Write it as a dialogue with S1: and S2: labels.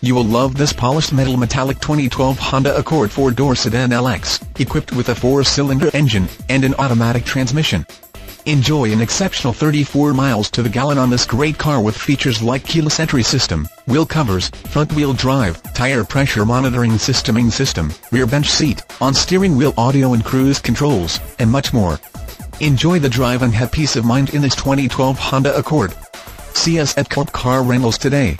S1: You will love this polished metal metallic 2012 Honda Accord 4-door sedan LX, equipped with a 4-cylinder engine, and an automatic transmission. Enjoy an exceptional 34 miles to the gallon on this great car with features like keyless entry system, wheel covers, front-wheel drive, tire pressure monitoring systeming system, rear bench seat, on-steering wheel audio and cruise controls, and much more. Enjoy the drive and have peace of mind in this 2012 Honda Accord. See us at Kulp Car Rentals today.